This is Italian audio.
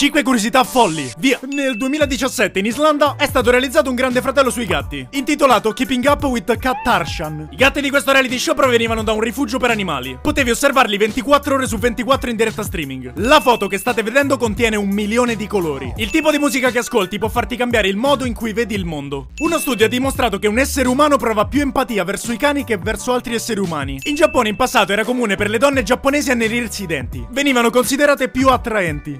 5 curiosità folli. Via. Nel 2017 in Islanda è stato realizzato un grande fratello sui gatti, intitolato Keeping Up with Cat Tarshan. I gatti di questo reality show provenivano da un rifugio per animali. Potevi osservarli 24 ore su 24 in diretta streaming. La foto che state vedendo contiene un milione di colori. Il tipo di musica che ascolti può farti cambiare il modo in cui vedi il mondo. Uno studio ha dimostrato che un essere umano prova più empatia verso i cani che verso altri esseri umani. In Giappone in passato era comune per le donne giapponesi annerirsi i denti. Venivano considerate più attraenti.